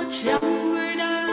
我将未来。